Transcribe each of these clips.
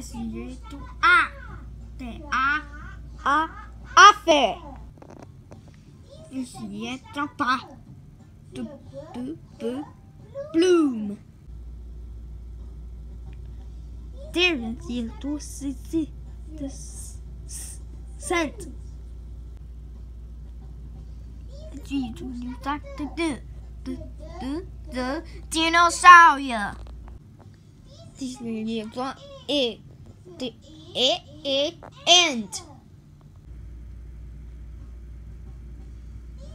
S J to A de A A affaire. S J to pas de de de bloom. There is you to see see the scent. G to you that the the the the the dinosaur. This is one A the A A.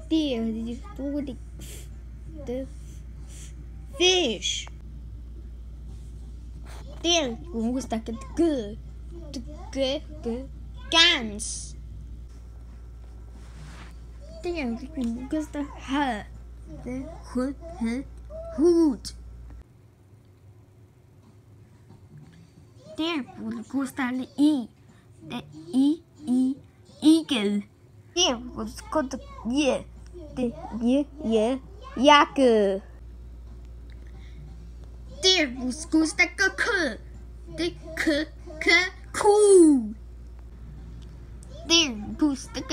There is the the fish. There was like the good, the good, good guns. There was the her, the hood, hood, hood. There was the e, the e, e, eagle. There was called the yeah, the yeah, yeah, yak. There was the k, the k, k, cool. There goes the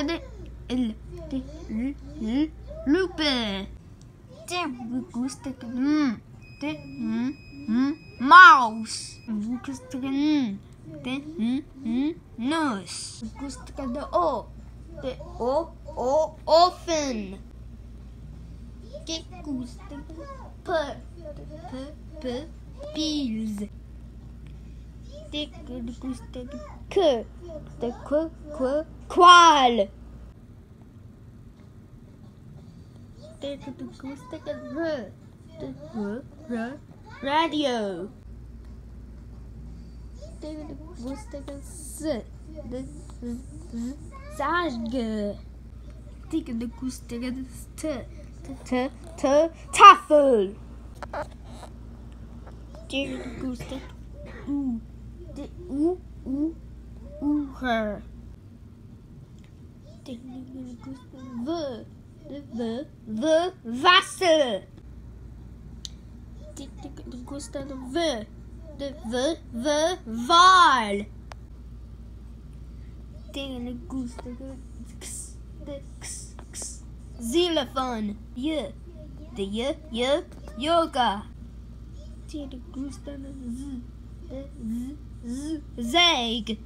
l, the l, l, lupin. There goes the mm, the mm, mm, mouse. Goes the mm, the mm, mm, nose. O, the o, o. Get goes the p, p, p, pills. The goes the k, the k, k, qual. The goes the r, r, r, radio. The goes the s, the z, z, zag. The goes the t, t, t, taffel. Der goes the ooh, the ooh, ooh, ooh, her. The goes the v, the v, v, Wasser. Goes the v, the v, v, Wal. The goes the x, the x, x, xylophone. Y, the y, y, yoga. The goes the z, the z, z, zeg.